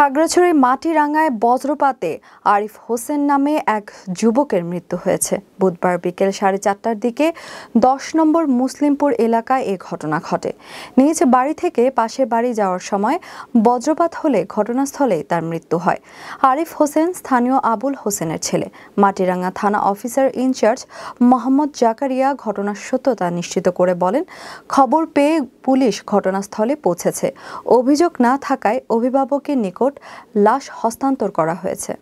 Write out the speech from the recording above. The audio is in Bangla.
খাগড়াছড়ি মাটিরাঙ্গায় বজ্রপাতে আরিফ হোসেন নামে এক যুবকের মৃত্যু হয়েছে। বুধবার বিকেল সাড়ে চারটার দিকে দশ নম্বর মুসলিমপুর এলাকায় এ ঘটনা ঘটে। নিজ বাড়ি থেকে পাশের বাড়ি যাওয়ার সময় বজ্রপাত হলে ঘটনাস্থলে তার মৃত্যু হয়। আরিফ হোসেন স্থানীয় আবুল হোসেনের ছেলে। মাটিরাঙ্গা থানা অফিসার ইনচার্জ মোহাম্মদ জাকারিয়া ঘটনার সত্যতা নিশ্চিত করে বলেন, খবর পেয়ে পুলিশ ঘটনাস্থলে পৌঁছেছে। অভিযোগ না থাকায় অভিভাবকের নিকট লাশ হস্তান্তর করা হয়েছে।